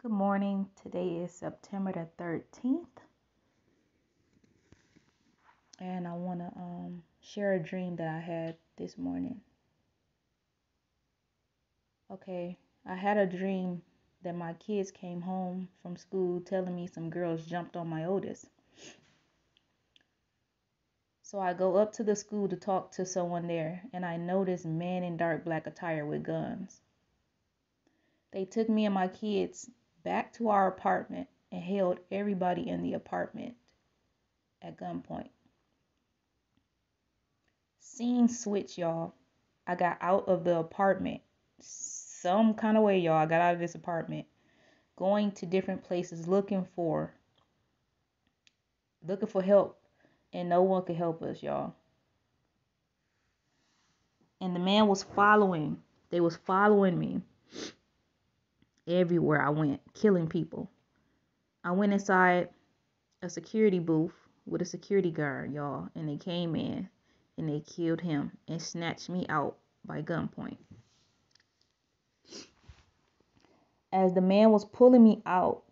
Good morning. Today is September the 13th. And I want to um, share a dream that I had this morning. Okay, I had a dream that my kids came home from school telling me some girls jumped on my oldest. So I go up to the school to talk to someone there, and I notice men in dark black attire with guns. They took me and my kids back to our apartment and held everybody in the apartment at gunpoint. Scene switch, y'all. I got out of the apartment some kind of way, y'all. I got out of this apartment, going to different places looking for looking for help, and no one could help us, y'all. And the man was following. They was following me everywhere I went, killing people. I went inside a security booth with a security guard, y'all, and they came in and they killed him and snatched me out by gunpoint. As the man was pulling me out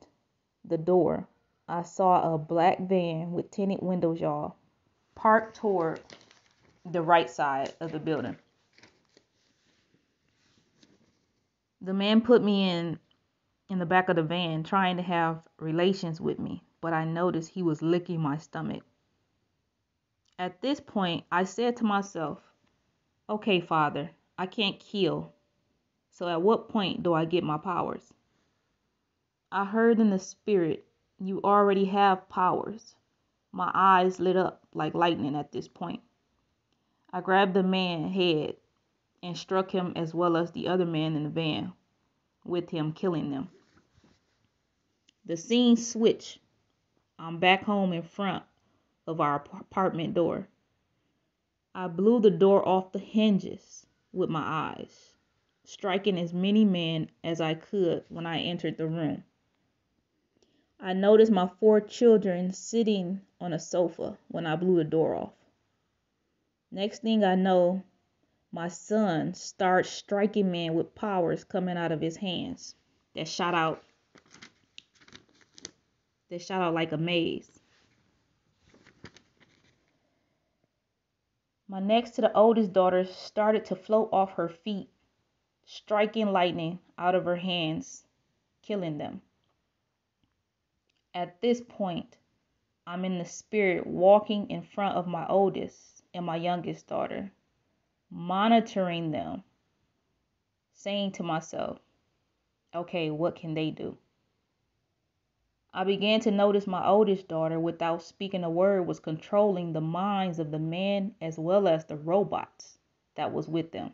the door, I saw a black van with tinted windows, y'all, parked toward the right side of the building. The man put me in in the back of the van trying to have relations with me, but I noticed he was licking my stomach. At this point, I said to myself, Okay, Father, I can't kill. So at what point do I get my powers? I heard in the spirit, You already have powers. My eyes lit up like lightning at this point. I grabbed the man's head and struck him as well as the other man in the van with him, killing them. The scene switched. I'm back home in front of our apartment door. I blew the door off the hinges with my eyes, striking as many men as I could when I entered the room. I noticed my four children sitting on a sofa when I blew the door off. Next thing I know, my son starts striking men with powers coming out of his hands that shot out that shot out like a maze. My next to the oldest daughter started to float off her feet, striking lightning out of her hands, killing them. At this point, I'm in the spirit walking in front of my oldest and my youngest daughter, monitoring them, saying to myself, okay, what can they do? I began to notice my oldest daughter, without speaking a word, was controlling the minds of the men as well as the robots that was with them.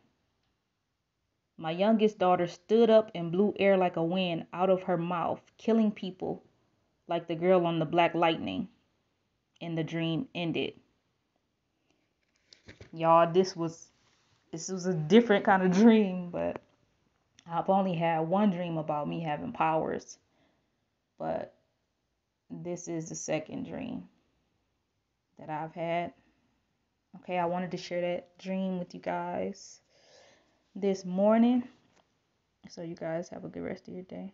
My youngest daughter stood up and blew air like a wind out of her mouth, killing people like the girl on the black lightning. And the dream ended. Y'all, this was this was a different kind of dream, but I've only had one dream about me having powers. But this is the second dream that I've had. Okay, I wanted to share that dream with you guys this morning. So you guys have a good rest of your day.